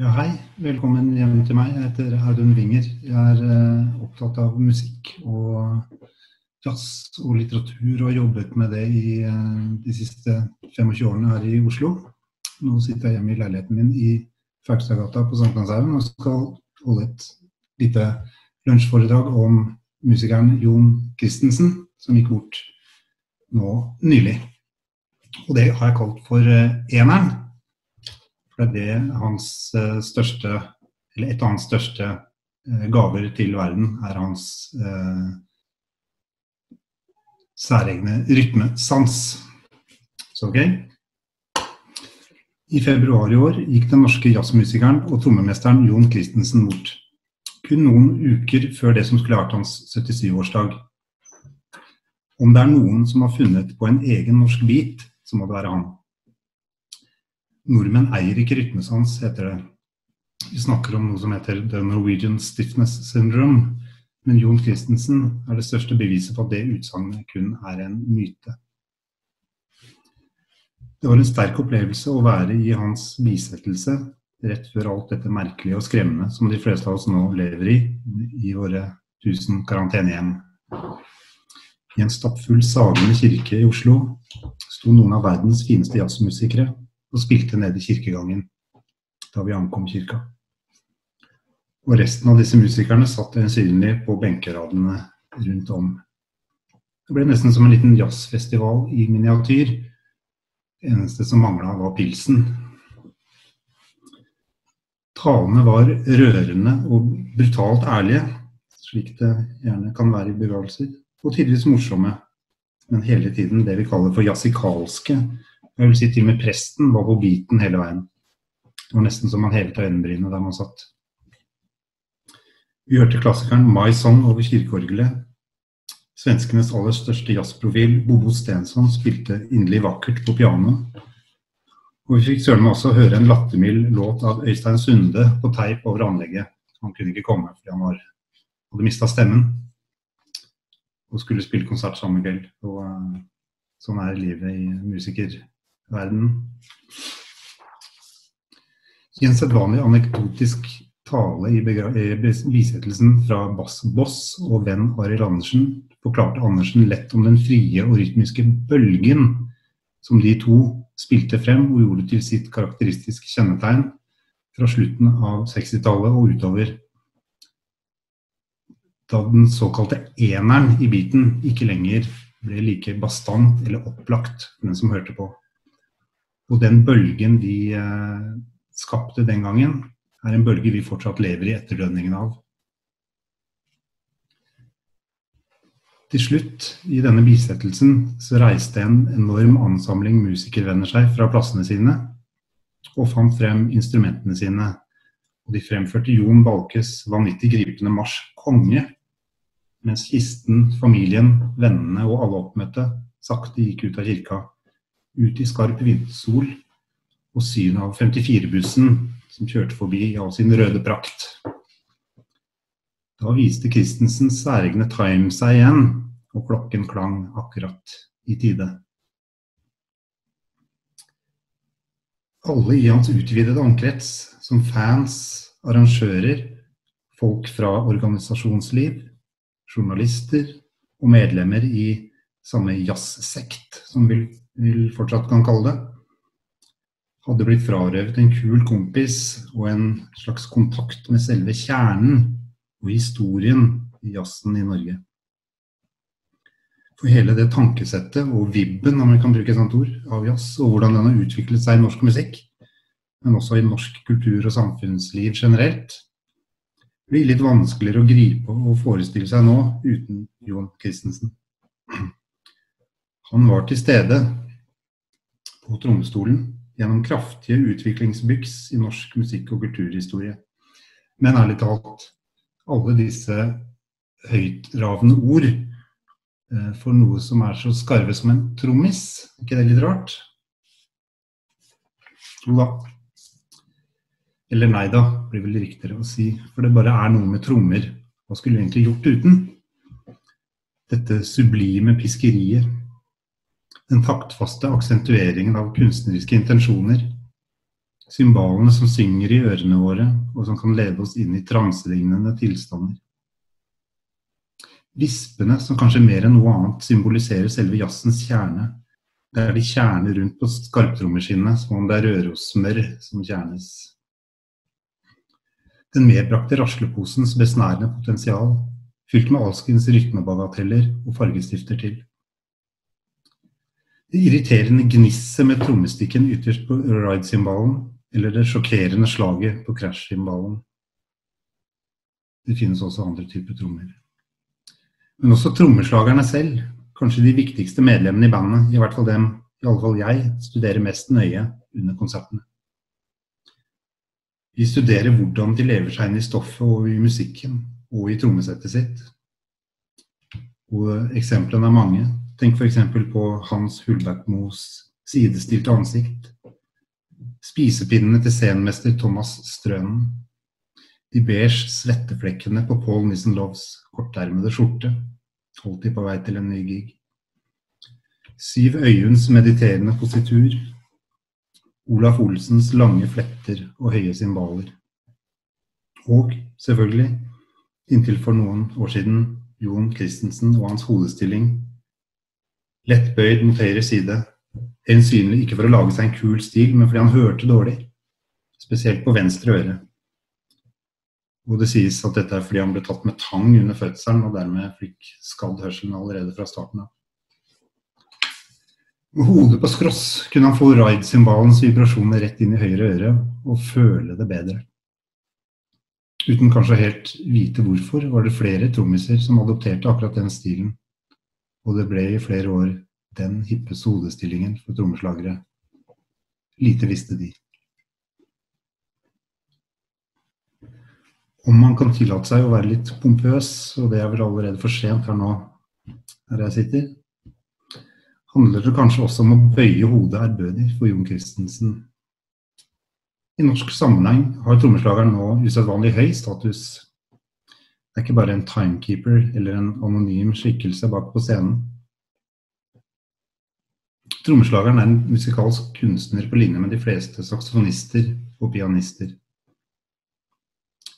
Ja, hei. Velkommen hjem til meg. Jeg heter Audun Winger. Jeg er eh, opptatt av musikk og jazz og litteratur og har jobbet med det i eh, de siste 25 årene her i Oslo. Nå sitter jeg hjemme i leiligheten min i Fergstadgata på Sankthanshaugen og skal holde et lite lunsjforedrag om musikeren Jon Christensen, som gikk bort nå nylig. Og det har jeg kalt for eh, eneren. Det er det hans eh, største, eller et av hans største eh, gaver til verden, er hans eh, særegne rytmesans. Så ok. I februar i år gikk den norske jazzmusikeren og trommemesteren Jon Christensen bort. Kun noen uker før det som skulle vært hans 77-årsdag. Om det er noen som har funnet på en egen norsk bit, så må det være han. Nordmenn eier ikke rytmesans, heter det. Vi snakker om noe som heter the Norwegian stiffness syndrome. Men Jon Christensen er det største beviset på at det utsagnet kun er en myte. Det var en sterk opplevelse å være i hans bisettelse rett før alt dette merkelige og skremmende som de fleste av oss nå lever i, i våre tusen karantenehjem. I en stappfull sagende kirke i Oslo sto noen av verdens fineste jazzmusikere og spilte nede i kirkegangen da vi ankom kirka. Og resten av disse musikerne satt øyensynlig på benkeradene rundt om. Det ble nesten som en liten jazzfestival i miniatyr. Det eneste som mangla, var pilsen. Talene var rørende og brutalt ærlige, slik det gjerne kan være i begravelser og tidvis morsomme, men hele tiden det vi kaller for jazzikalske. Jeg vil si til og med presten var på biten hele veien. Det var nesten som man hevet øyenbrynene der man satt. Vi hørte klassikeren My Song over kirkeorgelet. Svenskenes aller største jazzprofil, Bobo Stensson, spilte inderlig vakkert på pianoet. Og vi fikk søren meg også høre en lattermild låt av Øystein Sunde på teip over anlegget. Han kunne ikke komme fordi han var, hadde mista stemmen og skulle spille konsert samme kveld. Og sånn er livet i musikerverdenen. I en sedvanlig anekdotisk tale i bisettelsen fra Bass Boss og venn Arild Andersen forklarte Andersen lett om den frie og rytmiske bølgen som de to spilte frem og gjorde til sitt karakteristiske kjennetegn fra slutten av 60-tallet og utover da den såkalte eneren i biten ikke lenger ble like bastant eller opplagt for den som hørte på. Og den bølgen de eh, skapte den gangen, er en bølge vi fortsatt lever i etterdønningen av. Til slutt, i denne bisettelsen, så reiste en enorm ansamling musikervenner seg fra plassene sine og fant frem instrumentene sine. Og de fremførte Jon Balkes vanvittig gripende marsj 'Konge' mens kisten, familien, vennene og alle oppmøtte sakte gikk ut av kirka, ut i skarp vindsol, og synet av 54-bussen som kjørte forbi i all sin røde prakt. Da viste Christensens særegne time seg igjen, og klokken klang akkurat i tide. Alle i hans utvidede omkrets, som fans, arrangører, folk fra organisasjonsliv, journalister og medlemmer i samme jazzsekt, som vi, vi fortsatt kan kalle det, hadde blitt frarøvet en kul kompis og en slags kontakt med selve kjernen og historien i jazzen i Norge. For hele det tankesettet og vibben, om vi kan bruke et sånt ord, av jazz, og hvordan den har utviklet seg i norsk musikk, men også i norsk kultur og samfunnsliv generelt, blir litt vanskeligere å gripe og forestille seg nå uten Johan Christensen. Han var til stede på trommestolen gjennom kraftige utviklingsbyks i norsk musikk- og kulturhistorie. Men ærlig talt, alle disse høytravende ord eh, for noe som er så skarve som en trommis, er ikke det litt rart? Jo da, eller nei da, blir vel riktigere å si. For det bare er noe med trommer. Hva skulle vi egentlig gjort uten? Dette sublime piskeriet. Den taktfaste aksentueringen av kunstneriske intensjoner. Symbolene som synger i ørene våre, og som kan lede oss inn i transelignende tilstander. Vispene som kanskje mer enn noe annet symboliserer selve jazzens kjerne. Det er de kjerner rundt på skarptrommeskinnet, som om det er rørosmør som kjernes. Den medbrakte rasleposens besnærende potensial, fylt med alskens rytmebagateller og fargestifter til. Det irriterende gnisset med trommestikken ytterst på ride-symbolen, eller det sjokkerende slaget på crash-symbolen. Det finnes også andre typer trommer. Men også trommeslagerne selv, kanskje de viktigste medlemmene i bandet, i hvert fall dem, i alle fall jeg, studerer mest nøye under konsertene. Vi studerer hvordan de lever seg inn i stoffet og i musikken og i trommesettet sitt. Og eksemplene er mange. Tenk f.eks. på Hans Hullbergmos sidestilte ansikt. Spisepinnene til scenmester Thomas Strønen. De beige svetteflekkene på Paul Nissen-Loves kortermede skjorte de på vei til en ny gig. Syv Øyunds mediterende positur. Olaf Olsens lange fletter og høye cymbaler. Og selvfølgelig, inntil for noen år siden, Jon Christensen og hans hodestilling. Lett bøyd mot høyre side. ensynlig ikke for å lage seg en kul stil, men fordi han hørte dårlig. Spesielt på venstre øre. Og det sies at dette er fordi han ble tatt med tang under fødselen og dermed fikk skadd hørselen allerede fra starten av. Med hodet på skross kunne han få ride-symbalens vibrasjoner rett inn i høyre øre og føle det bedre. Uten kanskje helt vite hvorfor, var det flere trommiser som adopterte akkurat den stilen. Og det ble i flere år den hippeste hodestillingen for trommeslagere. Lite visste de. om man kan tillate seg å være litt pompøs, og det er vel allerede for sent her nå her jeg sitter, handler det kanskje også om å bøye hodet ærbødig for Jon Christensen. I norsk sammenheng har trommeslageren nå usedvanlig høy status. Det er ikke bare en timekeeper eller en anonym skikkelse bak på scenen. Trommeslageren er en musikalsk kunstner på linje med de fleste saksofonister og pianister.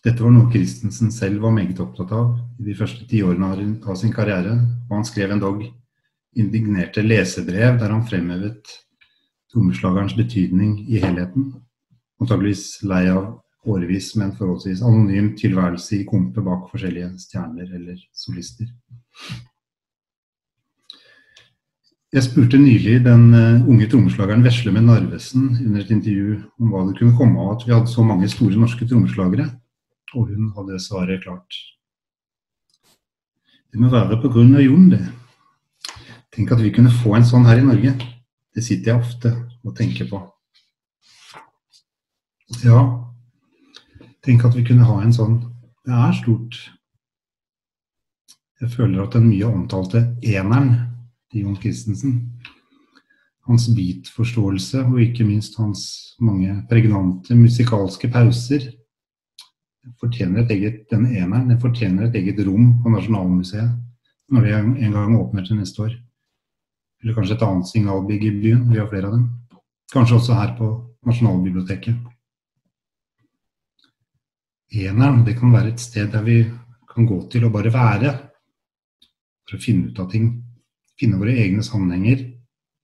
Dette var noe Christensen selv var meget opptatt av i de første tiårene av sin karriere, og han skrev en dog indignerte lesebrev der han fremhevet trommeslagerens betydning i helheten. Antakeligvis lei av årevis med en forholdsvis anonym tilværelse i kompe bak forskjellige stjerner eller solister. Jeg spurte nylig den eh, unge trommeslageren Vesle med Narvesen under et intervju om hva det kunne komme av at vi hadde så mange store norske trommeslagere. Og hun hadde svaret klart. Det må være på grunn av Jon, det. Tenk at vi kunne få en sånn her i Norge. Det sitter jeg ofte og tenker på. Ja, tenk at vi kunne ha en sånn. Det er stort. Jeg føler at den mye omtalte eneren til Jon Christensen, hans beatforståelse og ikke minst hans mange pregnante musikalske pauser fortjener et eget, den eneren den fortjener et eget rom på Nasjonalmuseet når vi en gang åpner til neste år. Eller kanskje et annet signalbygg i byen. Vi har flere av dem. Kanskje også her på Nasjonalbiblioteket. Eneren det kan være et sted der vi kan gå til og bare være. For å finne ut av ting. Finne våre egne sammenhenger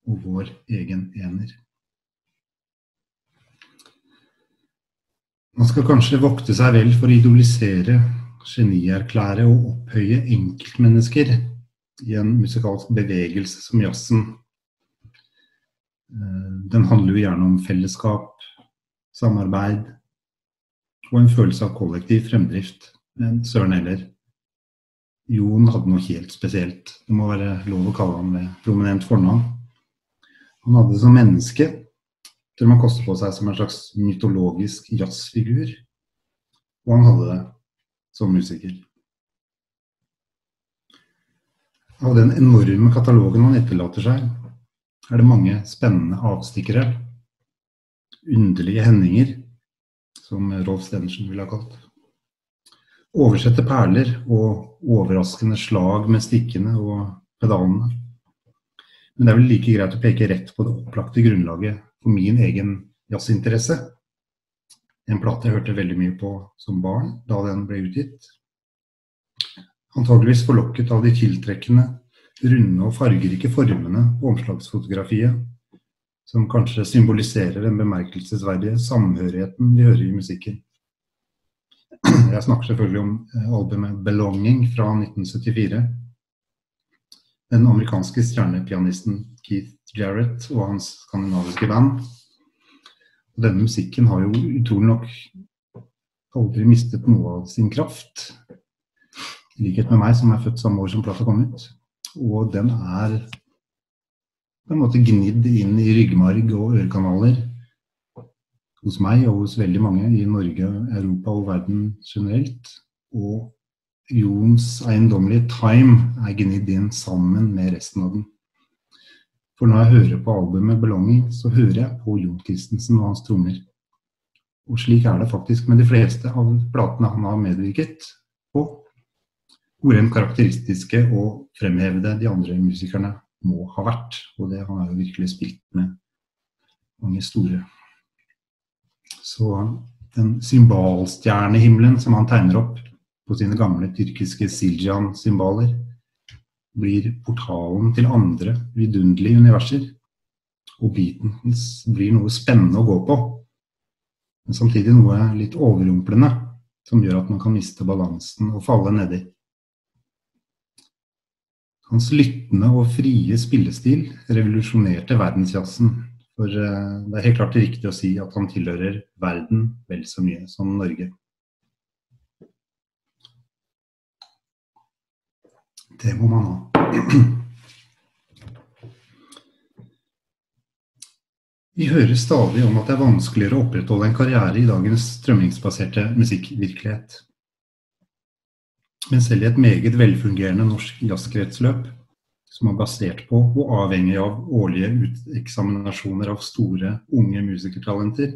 og vår egen ener. Man skal kanskje vokte seg vel for å idolisere, genierklære og opphøye enkeltmennesker i en musikalsk bevegelse som jazzen. Eh, den handler jo gjerne om fellesskap, samarbeid og en følelse av kollektiv fremdrift. Men søren heller. Jon hadde noe helt spesielt. Det må være lov å kalle ham ved prominent fornavn. Han hadde det som menneske til man koster på seg som en slags mytologisk jazzfigur. Og han hadde det som musiker. Av den enorme katalogen han etterlater seg, er det mange spennende avstikkere. Underlige hendinger, som Rolf Stenersen ville ha kalt. Oversette perler og overraskende slag med stikkene og pedalene. Men det er vel like greit å peke rett på det opplagte grunnlaget for min egen jazzinteresse, En plate jeg hørte veldig mye på som barn da den ble utgitt. Antageligvis forlokket av de tiltrekkende, runde og fargerike formene på omslagsfotografiet, som kanskje symboliserer den bemerkelsesverdige samhørigheten vi hører i musikken. Jeg snakker selvfølgelig om eh, albumet 'Belonging' fra 1974. Den amerikanske stjernepianisten Keith Jarrett og hans skandinaviske band. Denne musikken har jo utrolig nok aldri mistet noe av sin kraft. I likhet med meg, som er født samme år som plata kom ut. Og den er på en måte gnidd inn i ryggmarg og ørekanaler hos meg og hos veldig mange i Norge, Europa og verden generelt. Og Jons eiendommelige time er gnidd inn sammen med resten av den. For når jeg hører på albumet 'Belonging', så hører jeg på Jon Christensen og hans trommer. Og slik er det faktisk med de fleste av platene han har medvirket på. Hvor enn karakteristiske og fremhevede de andre musikerne må ha vært. Og det han har jo virkelig spilt med mange store. Så den symbalstjernehimmelen som han tegner opp på sine gamle tyrkiske Siljan-symbaler, blir portalen til andre vidunderlige universer. Og Beatles blir noe spennende å gå på, men samtidig noe litt overrumplende som gjør at man kan miste balansen og falle nedi. Hans lyttende og frie spillestil revolusjonerte verdensjazzen. For eh, det er helt klart riktig å si at han tilhører verden vel så mye som Norge. Det må man ha. Vi hører stadig om at det er vanskeligere å opprettholde en karriere i dagens strømmingsbaserte musikkvirkelighet. Men selv i et meget velfungerende norsk jazzkretsløp, som er basert på og avhengig av årlige uteksaminasjoner av store, unge musikertalenter,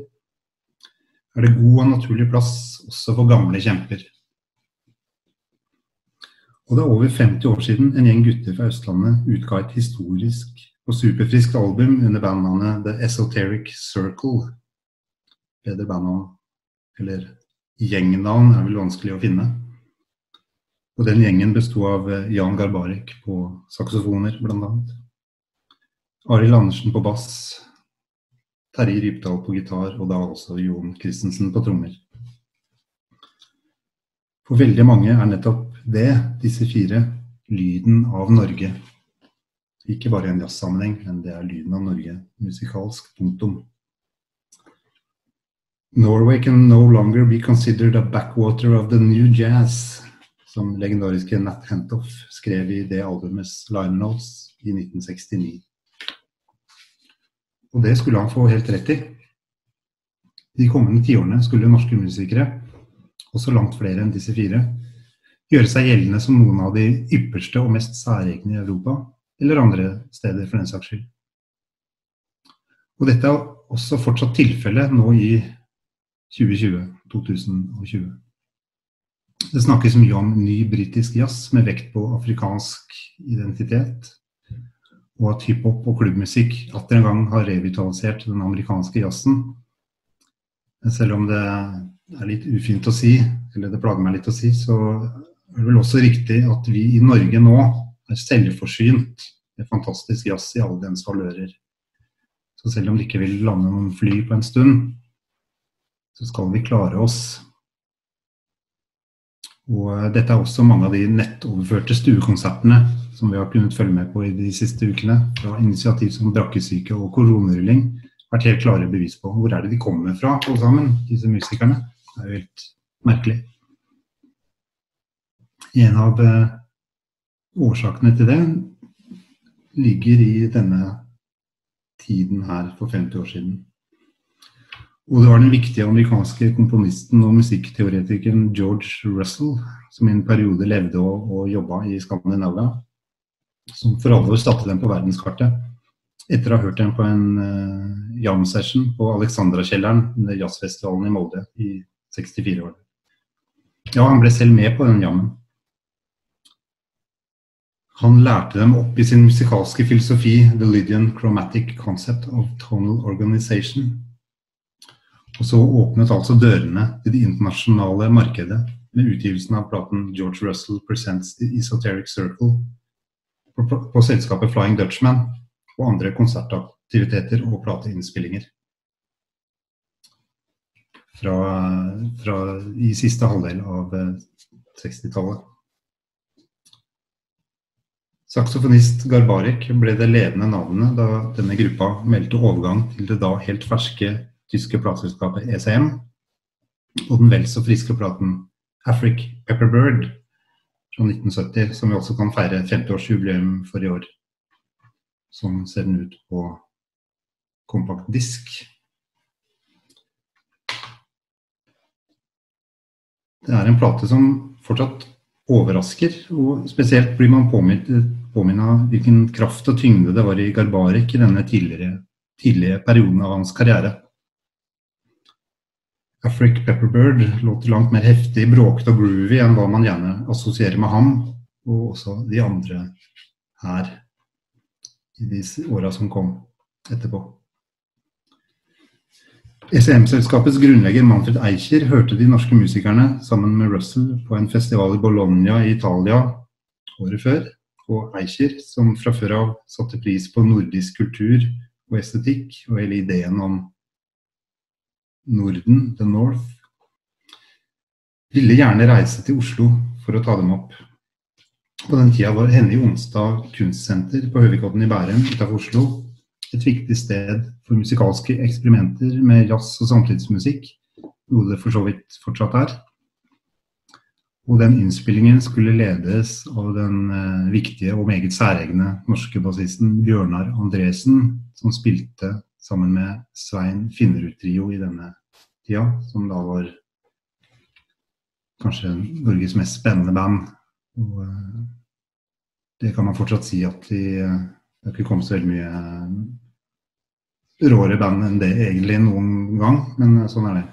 er det god og naturlig plass også for gamle kjemper. Og det er over 50 år siden en gjeng gutter fra Østlandet utga et historisk og superfriskt album under bandnavnet The Esoteric Circle. Bedre bandnavn, eller gjengnavn, er vel vanskelig å finne. Og den gjengen besto av eh, Jan Garbarek på saksofoner, bl.a. Arild Andersen på bass, Terje Rypdal på gitar, og da også Jon Christensen på trommer. For veldig mange er nettopp det, disse fire, lyden av Norge. Ikke bare i en jazzsammenheng, men det er lyden av Norge musikalsk. Punktum. Norway can no longer be considered a backwater of the new jazz, som legendariske Nat Hentoff skrev i det albumets liner notes i 1969. Og det skulle han få helt rett i. De kommende tiårene skulle norske musikere, også langt flere enn disse fire, gjøre seg gjeldende som noen av de ypperste og mest særegne i Europa, eller andre steder for den saks skyld. Og dette er også fortsatt tilfellet nå i 2020, 2020. Det snakkes mye om ny britisk jazz med vekt på afrikansk identitet, og at hiphop og klubbmusikk atter en gang har revitalisert den amerikanske jazzen. Selv om det er litt ufint å si, eller det plager meg litt å si, så er det vel også riktig at vi i Norge nå er selvforsynt med fantastisk jazz i alle dens valører. Så selv om det ikke vil lande noen fly på en stund, så skal vi klare oss. Og eh, dette er også mange av de nettoverførte stuekonsertene som vi har kunnet følge med på i de siste ukene. Fra initiativ som brakkesyke og koronarulling vært helt klare bevis på. Hvor er det de kommer fra, alle sammen, disse musikerne? Det er jo helt merkelig. En av eh, årsakene til det ligger i denne tiden her for 50 år siden. Og det var den viktige amerikanske komponisten og musikkteoretikeren George Russell som i en periode levde og, og jobba i Skandinavia, som for alvor satte dem på verdenskartet. Etter å ha hørt dem på en uh, jam-session på Alexandra-kjelleren under jazzfestivalen i Molde i 64 år. Ja, han ble selv med på den jammen. Han lærte dem opp i sin musikalske filosofi, the Lydian chromatic concept of tonal organization. Og så åpnet altså dørene til det internasjonale markedet med utgivelsen av platen George Russell Presents The Esoteric Circle på, på, selskapet Flying Dutchman og andre konsertaktiviteter og plateinnspillinger. Fra, fra, i siste halvdel av 60-tallet. Eh, Saksofonist Garbarek ble det ledende navnet da denne gruppa meldte overgang til det da helt ferske tyske plateselskapet ECM og den vel så friske platen Afric Pepperbird fra 1970, som vi også kan feire 50-årsjubileum for i år. Sånn ser den ut på kompakt disk. Det er en plate som fortsatt overrasker, og spesielt blir man påminnet av hvilken kraft og tyngde det var i Garbarek i denne tidligere, tidlige perioden av hans karriere. Afric Pepperbird låter langt mer heftig, bråkete og groovy enn hva man gjerne assosierer med ham, og også de andre her i de åra som kom etterpå. ECM-selskapets grunnlegger Manfred Eicher hørte de norske musikerne sammen med Russell på en festival i Bologna i Italia året før og Eicher, som fra før av satte pris på nordisk kultur og estetikk, og hele ideen om Norden, the North, ville gjerne reise til Oslo for å ta dem opp. På den tida var Henny Onsdag kunstsenter på Høvikodden i Bærum utenfor Oslo et viktig sted for musikalske eksperimenter med jazz og samtidsmusikk, noe det for så vidt fortsatt er. Og den innspillingen skulle ledes av den eh, viktige og meget særegne norske bassisten Bjørnar Andresen, som spilte sammen med Svein Finnerud-trio i denne tida, som da var kanskje Norges mest spennende band. Og eh, det kan man fortsatt si at de eh, det har ikke kommet så veldig mye råere band enn det egentlig noen gang, men sånn er det.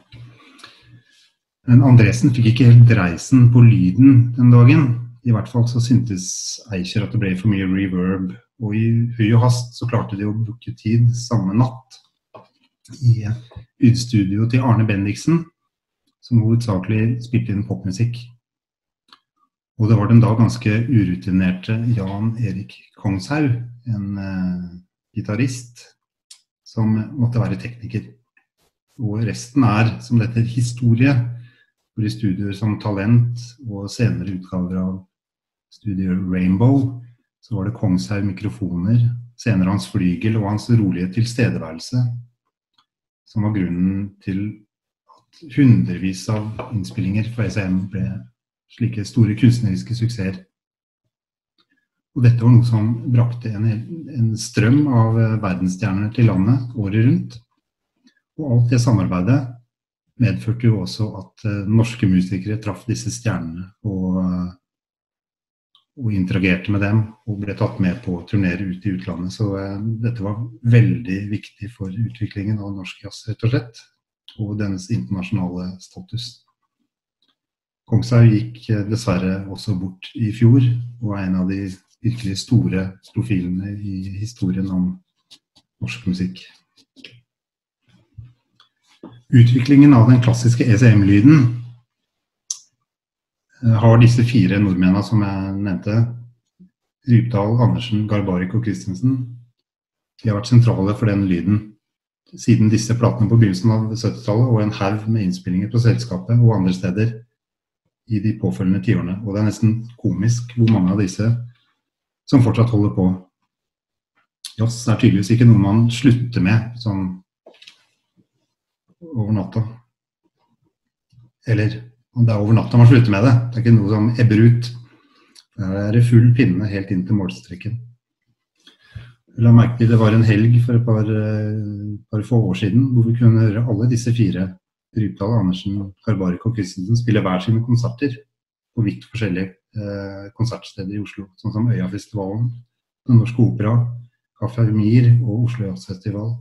Men Andresen fikk ikke helt dreisen på lyden den dagen. I hvert fall så syntes Eicher at det ble for mye reverb. Og i høy og hast så klarte de å booke tid samme natt i lydstudio til Arne Bendiksen, som hovedsakelig spilte inn popmusikk. Og det var den da ganske urutinerte Jan Erik Kongshaug, en uh, gitarist, som måtte være tekniker. Og resten er, som dette, historie hvor i studier som Talent og senere utgaver av studier Rainbow, så var det Kongshaug mikrofoner, senere hans flygel og hans rolige tilstedeværelse som var grunnen til at hundrevis av innspillinger for ECM ble slike store kunstneriske suksesser. Og dette var noe som brakte en, en strøm av verdensstjerner til landet året rundt. Og alt det samarbeidet medførte jo også at uh, norske musikere traff disse stjernene og, og, interagerte med dem og ble tatt med på turneer ut i utlandet. Så eh, dette var veldig viktig for utviklingen av norsk jazz, rett og slett. Og dennes internasjonale status. Kongshaug gikk dessverre også bort i fjor, og er en av de virkelig store profilene i historien om norsk musikk. Utviklingen av den klassiske ECM-lyden eh, har disse fire nordmennene som jeg nevnte, Rypdal, Andersen, Garbarik og Christensen, de har vært sentrale for den lyden siden disse platene på begynnelsen av 70-tallet og en haug med innspillinger på selskapet og andre steder i de påfølgende tiårene. Og det er nesten komisk hvor mange av disse som fortsatt holder på. Jazz er tydeligvis ikke noe man slutter med sånn over natta. Eller om det er over natta man slutter med det. Det er ikke noe som ebber ut. Der er det full pinne helt inn til målstreken. La merke til det var en helg for et par, eh, par, få år siden hvor vi kunne høre alle disse fire, Rypdal, Andersen, Karbarik og Christensen, spille hver sine konserter på vidt forskjellige eh, konsertsteder i Oslo. Sånn som Øyafestivalen, Den Norske Opera, Kaffe Mir og Oslo Jazzfestival.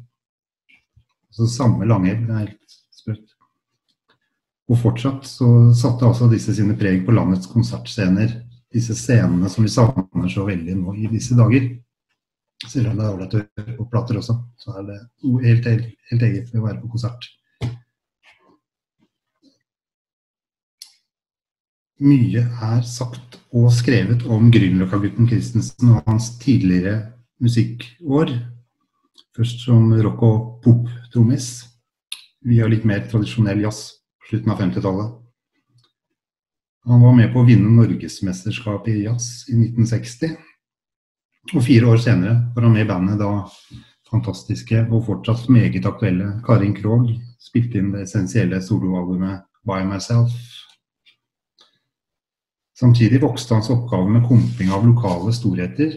Så samme Langhelg. Det er helt. Og fortsatt så satte altså disse sine preg på landets konsertscener. Disse scenene som vi savner så veldig nå i disse dager. Selv om det er ålreit å høre på plater også, så er det helt, helt, helt eget ved å være på konsert. Mye er sagt og skrevet om Grünerløkka-gutten Christensen og hans tidligere musikkår. Først som rock- og pop-trommis. Vi har litt mer tradisjonell jazz slutten av 50-tallet. Han var med på å vinne Norgesmesterskapet i jazz i 1960. Og fire år senere var han med i bandet da fantastiske og fortsatt meget aktuelle Karin Krogh spilte inn det essensielle soloalbumet By Myself. Samtidig vokste hans oppgave med komping av lokale storheter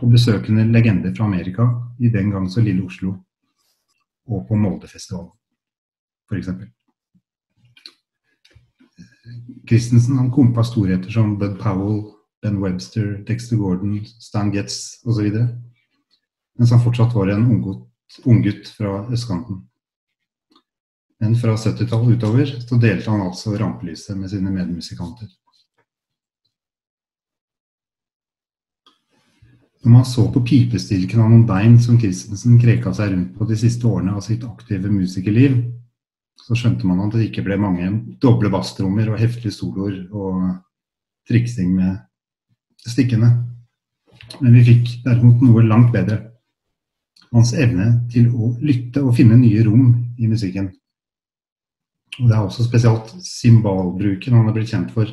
og besøkende legender fra Amerika i den gang så lille Oslo, og på Moldefestivalen, f.eks. Christensen han kompa storheter som Bud Powell, Ben Webster, Dexter Gordon, Stan Getz osv. Mens han fortsatt var en unggutt ung fra østkanten. Men fra 70-tallet utover så delte han altså rampelyset med sine medmusikanter. Når man så på pipestilken av noen bein som Christensen kreka seg rundt på de siste årene av sitt aktive musikerliv, så skjønte man at det ikke ble mange doble basstrommer og heftige soloer og triksing med stikkene. Men vi fikk derimot noe langt bedre. Hans evne til å lytte og finne nye rom i musikken. Og Det er også spesielt symbolbruken han er blitt kjent for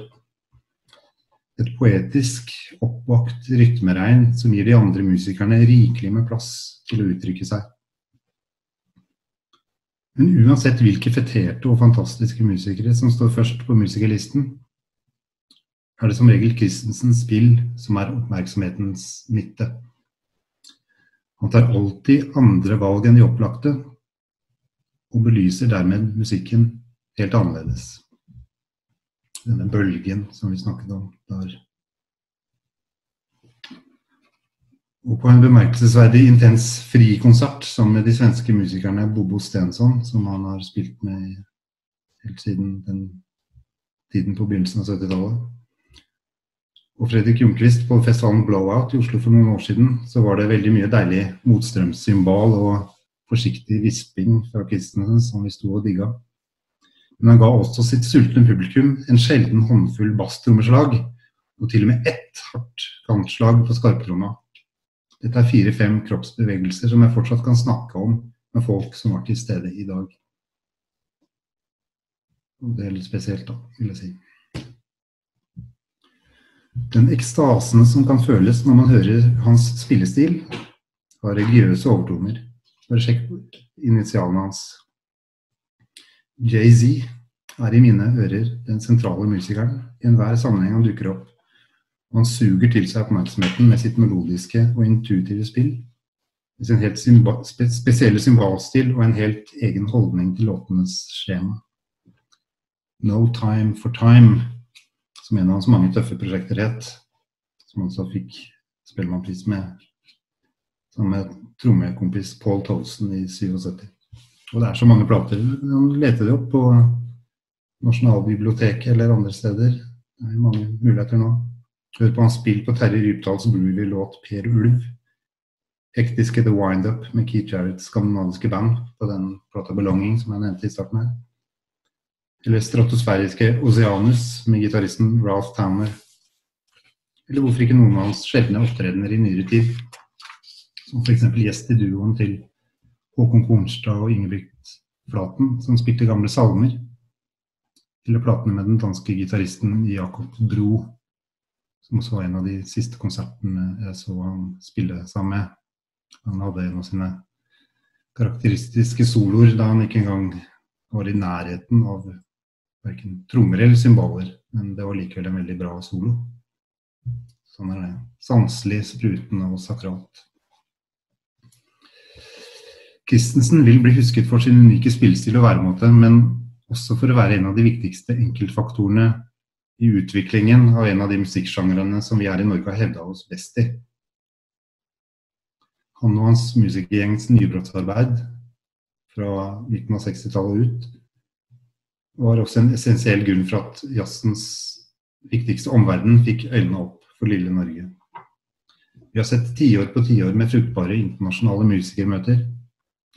et poetisk, oppvakt rytmeregn som gir de andre musikerne rikelig med plass til å uttrykke seg. Men uansett hvilke feterte og fantastiske musikere som står først på musikerlisten, er det som regel Christensens spill som er oppmerksomhetens midte. Han tar alltid andre valg enn de opplagte, og belyser dermed musikken helt annerledes denne bølgen som vi snakket om der. Og på en bemerkelsesverdig intens frikonsert sammen med de svenske musikerne Bobo Stensson, som han har spilt med helt siden den tiden på begynnelsen av 70-tallet. Og Fredrik Ljungqvist på festivalen Blowout i Oslo for noen år siden, så var det veldig mye deilig motstrømssymbol og forsiktig visping fra Christensen som vi sto og digga. Men han ga også sitt sultne publikum en sjelden håndfull basstrommeslag, og til og med ett hardt kantslag på skarptromma. Dette er fire-fem kroppsbevegelser som jeg fortsatt kan snakke om med folk som var til stede i dag. Og det er litt spesielt, da, vil jeg si. Den ekstasen som kan føles når man hører hans spillestil, har religiøse overtoner. Bare sjekk initialene hans. Jay-Z er i mine ører den sentrale musikeren i enhver sammenheng han dukker opp. Han suger til seg oppmerksomheten med sitt melodiske og intuitive spill. Med sin helt spesielle symbalstil og en helt egen holdning til låtenes skjema. No Time for Time, som en av hans mange tøffe prosjekter het, som han også fikk Spellemannpris med, sammen med trommekompis Paul Towson i 77. Og det er så mange plater. Han leter det opp på Nasjonalbiblioteket eller andre steder. Det er mange muligheter nå. Hør på han spill på Terje Rypdals groovy låt 'Per Ulv'. Hektiske The Wind-Up med Keith Jarretts skandinaviske band på den plata 'Belonging' som jeg nevnte i starten her. Eller stratosfæriske Oceanus med gitaristen Ralph Towner. Eller hvorfor ikke noen av hans sjeldne opptredener i nyere tid. Som f.eks. gjest i duoen til Håkon Kornstad og Ingebrigt Flaten, som spilte gamle salmer. Eller platene med den danske gitaristen Jakob Bro, som også var en av de siste konsertene jeg så han spille sammen med. Han hadde en av sine karakteristiske soloer da han ikke engang var i nærheten av verken trommer eller cymbaler, men det var likevel en veldig bra solo. Sånn er det. Sanselig, sprutende og sakralt. Christensen vil bli husket for sin unike spillestil og væremåte, men også for å være en av de viktigste enkeltfaktorene i utviklingen av en av de musikksjangrene som vi her i Norge har hevda oss best i. Han og hans musikergjengs nybrottsarbeid fra midten av 60-tallet ut var også en essensiell grunn for at jazzens viktigste omverden fikk øynene opp for lille Norge. Vi har sett tiår på tiår med fruktbare internasjonale musikermøter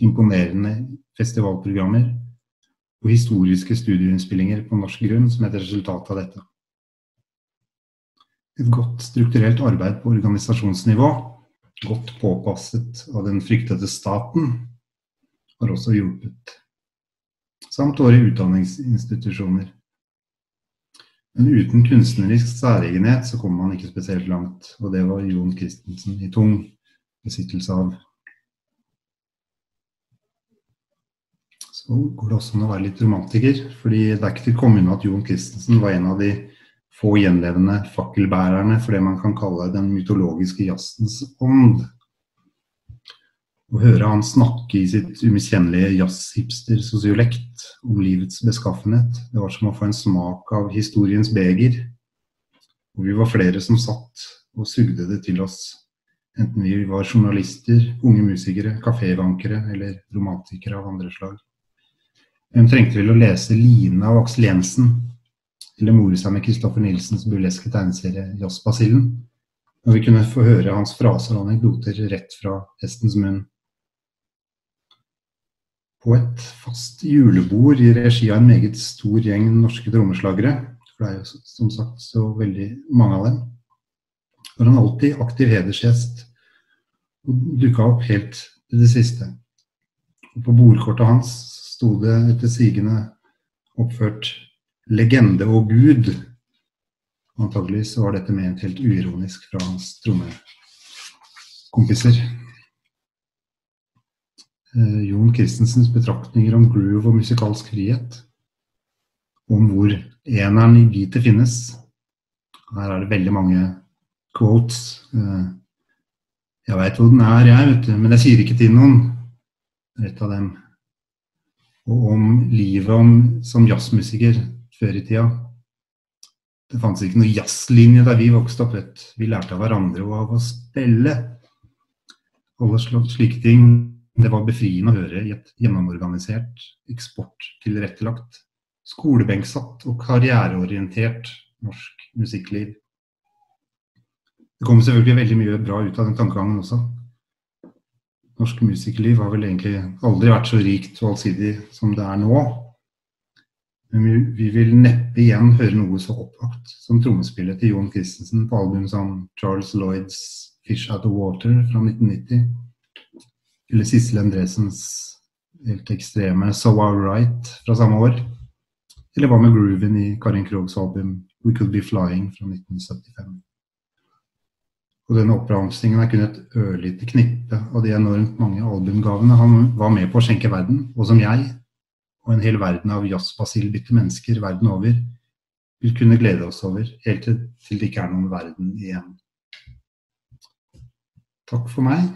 imponerende festivalprogrammer og historiske studioinnspillinger på norsk grunn som et resultat av dette. Et godt strukturelt arbeid på organisasjonsnivå, godt påpasset av den fryktede staten, har også hjulpet. Samt våre utdanningsinstitusjoner. Men uten kunstnerisk særegenhet så kommer man ikke spesielt langt. Og det var Jon Christensen i tung besittelse av. Så går det også an å være litt romantiker. fordi det er ikke til å komme at Jon Christensen var en av de få gjenlevende fakkelbærerne for det man kan kalle den mytologiske jazzens ånd. Å høre han snakke i sitt umiskjennelige jazz-hipster-sosiolekt om livets beskaffenhet, det var som å få en smak av historiens beger. Og vi var flere som satt og sugde det til oss, enten vi var journalister, unge musikere, kafévankere eller romantikere av andre slag. Hvem trengte vel å lese Line av Aksel Jensen, eller more seg med Kristoffer Nilsens burleske tegneserie Jazzbasillen, og vi kunne få høre hans fraser og anekdoter rett fra hestens munn på et fast julebord i regi av en meget stor gjeng norske trommeslagere. For det er jo som sagt så veldig mange av dem. Var han alltid aktiv hedersgjest og dukka opp helt til det siste. Og på bordkortet hans sto det etter sigende oppført 'Legende og Gud'. Antagelig var dette ment helt uironisk fra hans trommekompiser. Eh, Jon Christensens betraktninger om groove og musikalsk frihet. Om hvor eneren i beatet finnes. Her er det veldig mange quotes. Eh, jeg veit hvor den er, jeg, vet du, men jeg sier ikke til noen. Et av dem. Og om livet om, som jazzmusiker før i tida. Det fantes ikke noe jazzlinje der vi vokste opp. Vet. Vi lærte av hverandre og av å spille. Alle slike ting det var befriende å høre i et gjennomorganisert, eksporttilrettelagt, skolebenksatt og karriereorientert norsk musikkliv. Det kom selvfølgelig veldig mye bra ut av den tankegangen også. Norsk musikerliv har vel egentlig aldri vært så rikt og allsidig som det er nå. Men vi vil neppe igjen høre noe så oppvakt som trommespillet til Jon Christensen på album som Charles Lloyds 'Fish Out of Water' fra 1990 eller Sissel Endresens helt ekstreme 'So Right fra samme år. Eller hva med grooven i Karin Krogs album 'We Could Be Flying' fra 1975. Og denne oppramsingen er kun et ørlite knippe av de enormt mange albumgavene han var med på å skjenke verden, og som jeg, og en hel verden av jazzbasillbitte mennesker verden over, vil kunne glede oss over, helt til det ikke er noen verden igjen. Takk for meg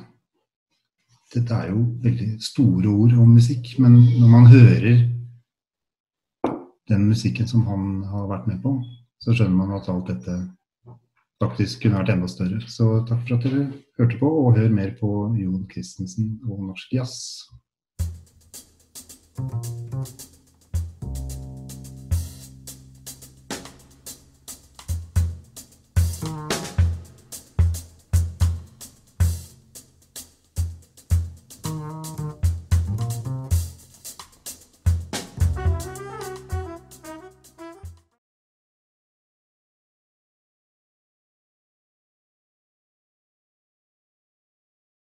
dette er jo veldig store ord om musikk, men når man hører den musikken som han har vært med på, så skjønner man at alt dette faktisk kunne vært enda større. Så takk for at dere hørte på, og hør mer på Jon Christensen og norsk jazz. Thank you